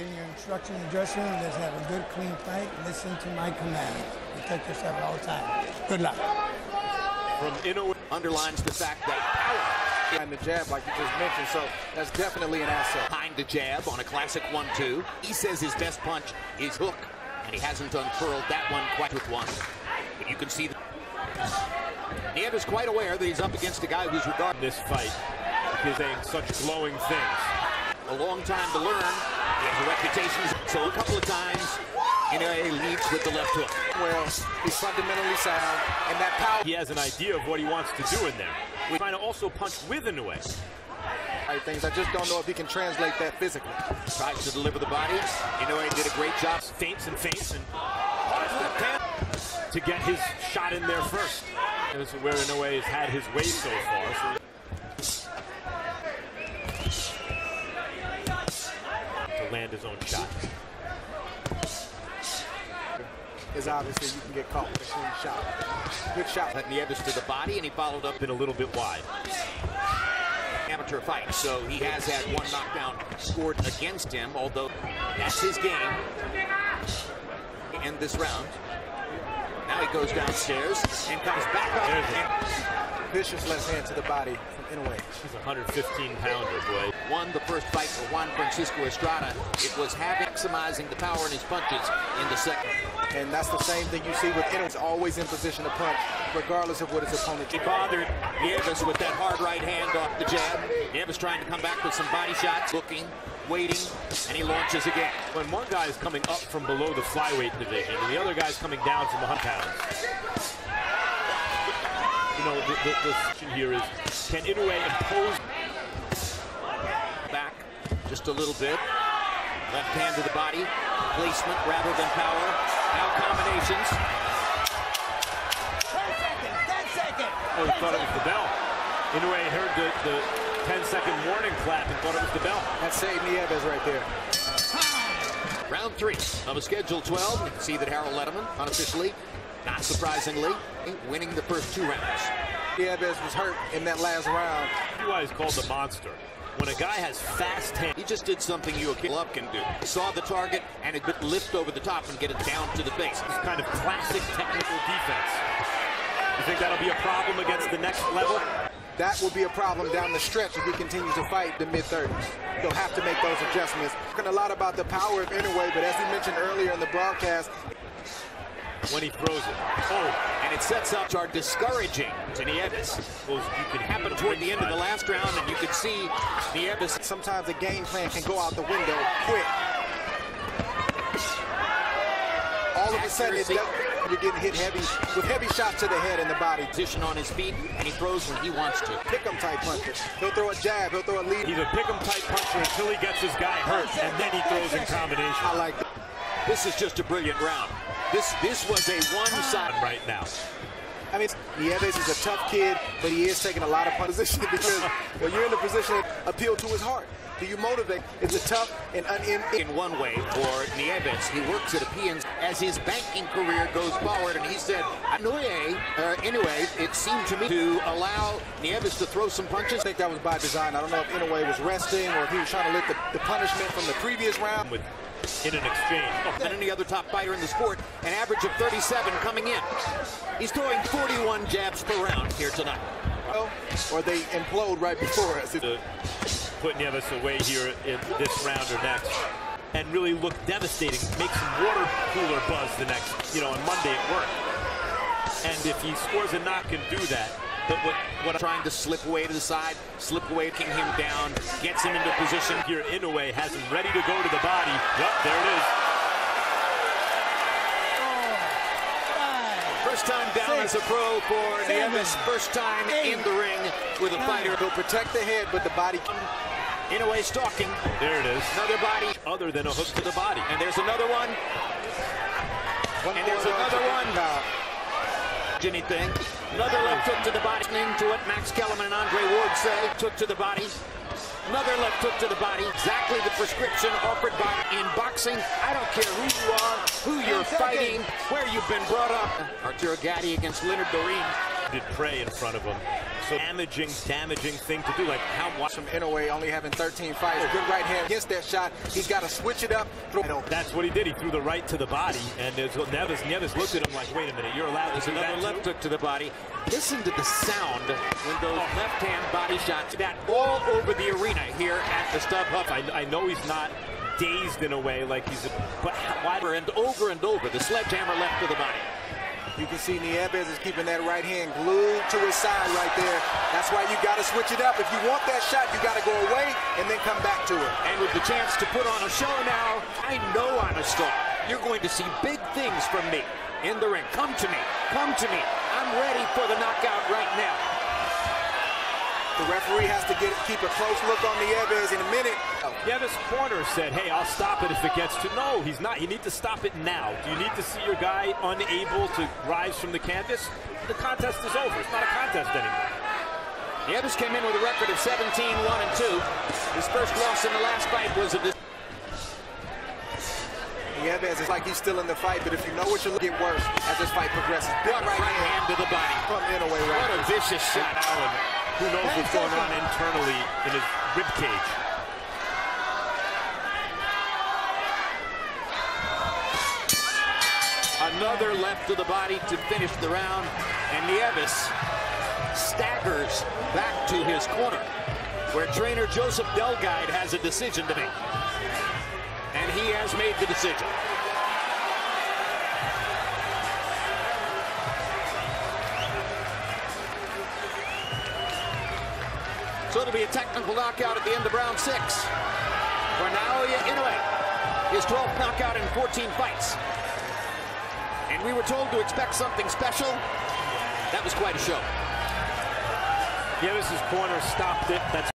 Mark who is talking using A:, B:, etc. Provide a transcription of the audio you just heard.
A: getting your instruction in the dressing room. Let's have a good, clean fight. Listen to my command. Protect yourself at all times. Good luck.
B: From Inoue underlines the fact that power
C: and the jab, like you just mentioned, so that's definitely an asset.
B: behind the jab on a classic one-two. He says his best punch is hook, and he hasn't unfurled that one quite with one. But you can see that Nieves is quite aware that he's up against a guy who's regarded
D: this fight because saying such glowing things.
B: a long time to learn. He has a reputation, so a couple of times, Inoue leads with the left hook.
C: Well, he's fundamentally sound, and that power
D: He has an idea of what he wants to do in there. We're trying to also punch with Inoue.
C: type things. I just don't know if he can translate that physically.
B: Tries to deliver the body. Inoue did a great job.
D: Feints and feints and to get his shot in there first. This is where Inoue has had his way so far. So to his own shot.
C: Is obviously you can get caught with a clean shot. Good shot.
B: Let Nieves to the body, and he followed up
D: in a little bit wide.
B: amateur fight, so he has had one knockdown scored against him, although that's his game. End this round. Now he goes downstairs and comes back up.
D: There's it.
C: Vicious left hand to the body from Inoue.
D: He's a 115 pounder, boy.
B: won the first fight for Juan Francisco Estrada. It was having maximizing the power in his punches in the second.
C: And that's the same thing you see with Inoue. He's always in position to punch, regardless of what his opponent
B: He bothered Nieves with that hard right hand off the jab. Nieves trying to come back with some body shots, looking, waiting, and he launches again.
D: When one guy is coming up from below the flyweight division and the other guy's coming down from the 100 pounds. You know, the, the, the question here is, can Inoue impose
B: Back just a little bit. Left hand to the body. Placement rather than power. Now combinations. Ten seconds, ten seconds.
D: Oh, he thought it was the bell. Inoue heard the, the 10-second warning clap and thought it was the bell.
C: That's saved Nieves right there.
B: Round three of a schedule 12. You can see that Harold Lederman, unofficially, not surprisingly, winning the first two rounds.
C: Nieves was hurt in that last round.
D: That's why he's called the monster. When a guy has fast hands,
B: He just did something you a club can do. Saw the target and it could lift over the top and get it down to the base.
D: it's kind of classic technical defense. You think that'll be a problem against the next level?
C: That will be a problem down the stretch if he continues to fight the mid-30s. He'll have to make those adjustments. Talking a lot about the power of Inoue, but as we mentioned earlier in the broadcast,
D: When he throws it. Oh,
B: And it sets up are discouraging to Nieves.
D: well, you can
B: happen toward the end of the last round and you could see Nieves
C: sometimes a game plan can go out the window quick. All of a sudden, you're getting hit heavy with heavy shots to the head and the body.
B: position on his feet and he throws when he wants to.
C: Pick 'em type puncher. He'll throw a jab. He'll throw a lead.
D: He's a pick 'em type puncher until he gets his guy hurt, and then he throws in combination.
C: I like that.
B: This is just a brilliant round. This this was a one-side
D: right now.
C: I mean, Nieves is a tough kid, but he is taking a lot of position because when you're in the position that appeal to his heart. Do you motivate? It's a tough and un- in,
B: in one way for Nieves. He works at a PNC as his banking career goes forward, and he said, Inoue, uh, anyway, it seemed to me to allow Nieves to throw some punches.
C: I think that was by design. I don't know if Inoue was resting or if he was trying to lick the, the punishment from the previous round.
D: With in an exchange.
B: Than any other top fighter in the sport, an average of 37 coming in. He's throwing 41 jabs per round here tonight.
C: Or they implode right before us.
D: to put Nieves away here in this round or next and really look devastating. Make some water cooler buzz the next, you know, on Monday at work. And if he scores a knock and do that, but what, what I'm
B: Trying to slip away to the side, slip away, kicking him down, gets him into position.
D: here, Inoue has him ready to go to the body. Yep, there it is.
B: Oh, First time down as a pro for Nieves. First time in the ring with a fighter.
C: He'll protect the head, but the body.
B: Inoue stalking.
D: There it is.
B: Another body.
D: Other than a hook to the body.
B: And there's another one.
C: One
B: And there's another
C: round.
B: one.
C: Uh, Nah.
B: Anything. Another left hook to the body. Listening to what Max Kellerman and Andre Ward say. Took to the body. Another left hook to the body. Exactly the prescription offered by in boxing. I don't care who you are, who you're fighting, where you've been brought up. Arturo Gatti against Leonard Dorin.
D: Did pray in front of him. So damaging, damaging thing to do. Like how
C: much from Inoue only having 13 fights. Good right hand against that shot. He's got to switch it up. Throw it open.
D: That's what he did. He threw the right to the body, and there's Nevis Nieves looked at him like, "Wait a minute, you're allowed to do
B: another
D: that
B: left
D: too?"
B: hook to the body. Listen to the sound when those
D: Oh.
B: left-hand body shots that all over the arena here at the StubHub.
D: I, I know he's not dazed in a way like he's, a, but why?
B: Over and over and over, the sledgehammer left to the body.
C: You can see Nieves is keeping that right hand glued to his side right there. That's why you got to switch it up. If you want that shot, you got to go away and then come back to it.
B: And with the chance to put on a show now, I know I'm a star. You're going to see big things from me in the ring. Come to me. Come to me. I'm ready for the knockout right now.
C: The referee has to get keep a close look on Nieves in a minute.
D: Nieves' corner said, "Hey, I'll stop it if it gets to." No, he's not. You need to stop it now. Do you need to see your guy unable to rise from the canvas? The contest is over. It's not a contest anymore.
B: Nieves came in with a record of 17, 1, and 2. His first loss in the last fight was a dis-
C: Nieves is like he's still in the fight, but if you know what you're looking at, worse as this fight progresses. Big
B: right,
C: right,
B: hand
C: hand
B: to the body.
C: from in Inoue right
B: What a vicious shot.
D: Allen, who knows what's going on internally in his rib cage?
B: Another left to the body to finish the round. And Nieves staggers back to his corner, where trainer Joseph Delguide has a decision to make. And he has made the decision. So it'll be a technical knockout at the end of round six. For Naoya Inoue, his 12th knockout in 14 fights. And we were told to expect something special. That was quite a show.
D: Nieves' corner stopped it. That's